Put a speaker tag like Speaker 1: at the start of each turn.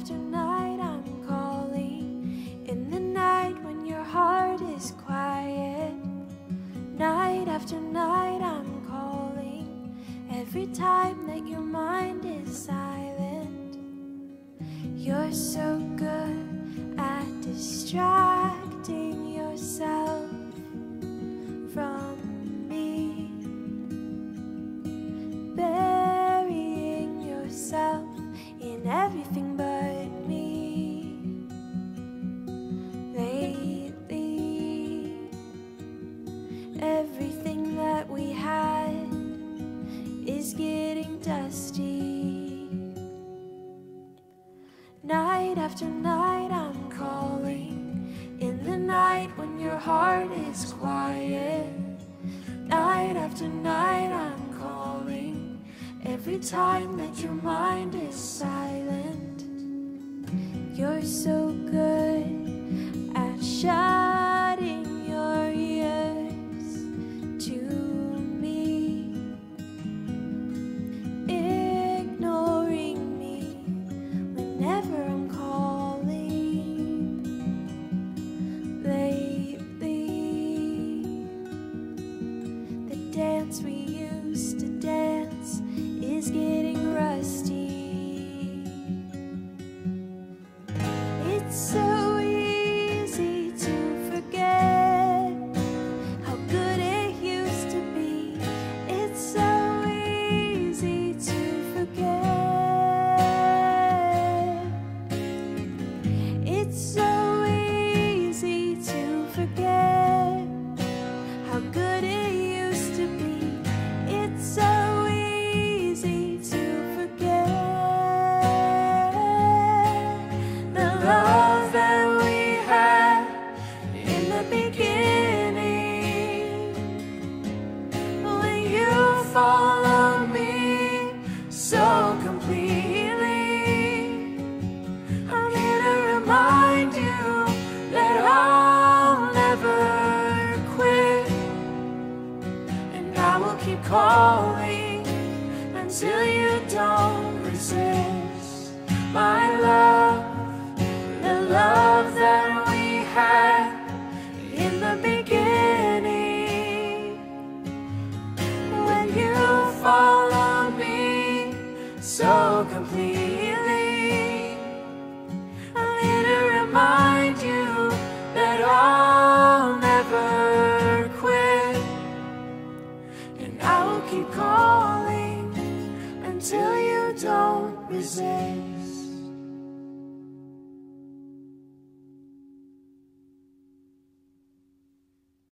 Speaker 1: after night I'm calling. In the night when your heart is quiet. Night after night I'm calling. Every time that your mind is silent. You're so good at distracting after night, I'm calling. In the night when your heart is quiet. Night after night, I'm calling. Every time that your mind is silent. You're so good so completely, I'm here to remind you that I'll never quit. And I will keep calling until you don't resist my love, so completely, I'm here to remind you that I'll never quit. And I will keep calling until you don't resist.